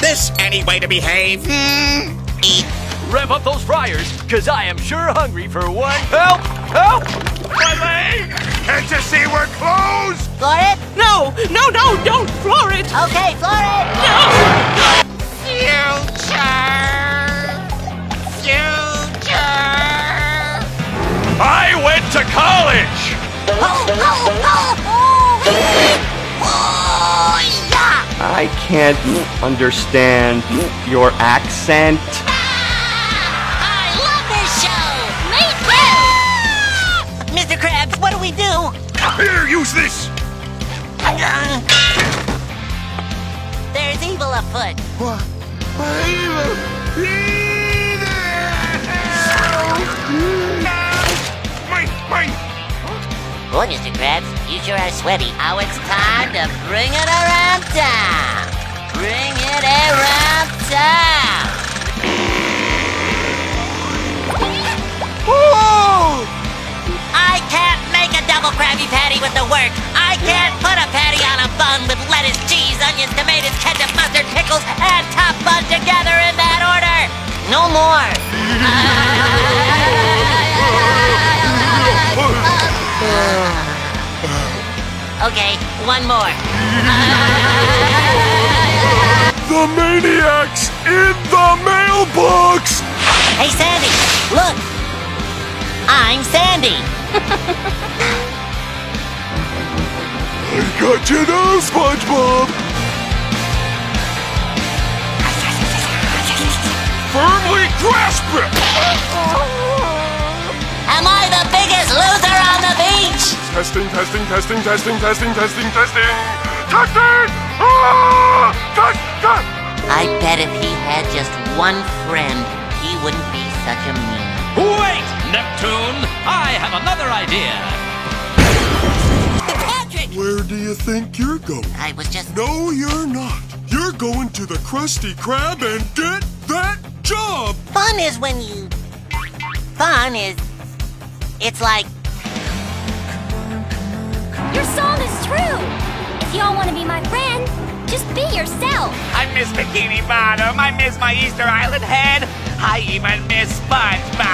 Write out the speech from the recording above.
this any way to behave? Hmm? Eat. Rev up those fryers, cause I am sure hungry for one. Help! Help! My leg! Can't you see we're closed? Floor it? No, no, no, don't floor it! Okay, floor it! I can't understand your accent. I love this show! Me too! Mr. Krabs, what do we do? Here, use this! Uh, There's evil afoot. What? Mine, mine! Boy, Mr. Krabs, you sure are sweaty. Now it's time to bring it around town. Krabby with the work. I can't put a patty on a bun with lettuce, cheese, onions, tomatoes, ketchup, mustard, pickles, and top bun together in that order. No more. Okay, one more. The maniacs in the mailbox! Hey, Sandy, look. I'm Sandy. I got you now, SpongeBob! Firmly grasp it! Am I the biggest loser on the beach? Testing, testing, testing, testing, testing, testing, testing! Testing! Ah! Test, test! I bet if he had just one friend, he wouldn't be such a mean. Wait, Neptune! I have another idea. Patrick! Where do you think you're going? I was just. No, you're not. You're going to the Krusty Krab and get that job! Fun is when you. Fun is. It's like. Your song is true. If y'all want to be my friend, just be yourself. I miss Bikini Bottom. I miss my Easter Island head. I even miss SpongeBob.